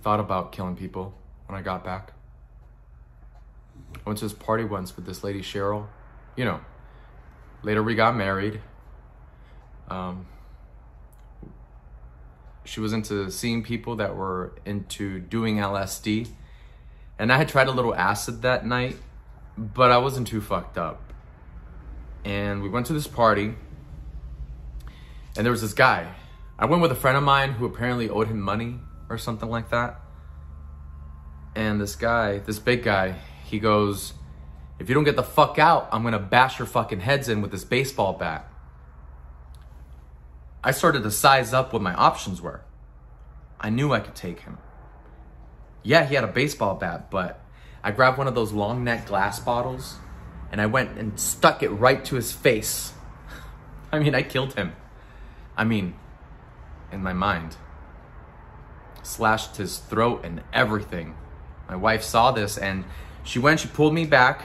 I thought about killing people when I got back. I went to this party once with this lady, Cheryl. You know, later we got married. Um, she was into seeing people that were into doing LSD. And I had tried a little acid that night, but I wasn't too fucked up. And we went to this party, and there was this guy. I went with a friend of mine who apparently owed him money or something like that. And this guy, this big guy, he goes, If you don't get the fuck out, I'm gonna bash your fucking heads in with this baseball bat. I started to size up what my options were. I knew I could take him. Yeah, he had a baseball bat, but I grabbed one of those long neck glass bottles and I went and stuck it right to his face. I mean, I killed him. I mean, in my mind. Slashed his throat and everything. My wife saw this and she went, she pulled me back.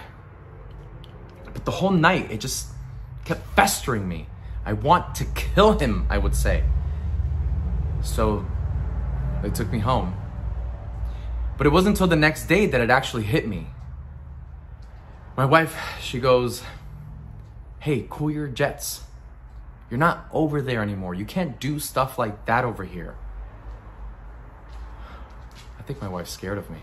But the whole night, it just kept festering me. I want to kill him, I would say. So they took me home. But it wasn't until the next day that it actually hit me. My wife, she goes, Hey, cool your jets. You're not over there anymore. You can't do stuff like that over here. I think my wife's scared of me.